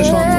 just Schwarze.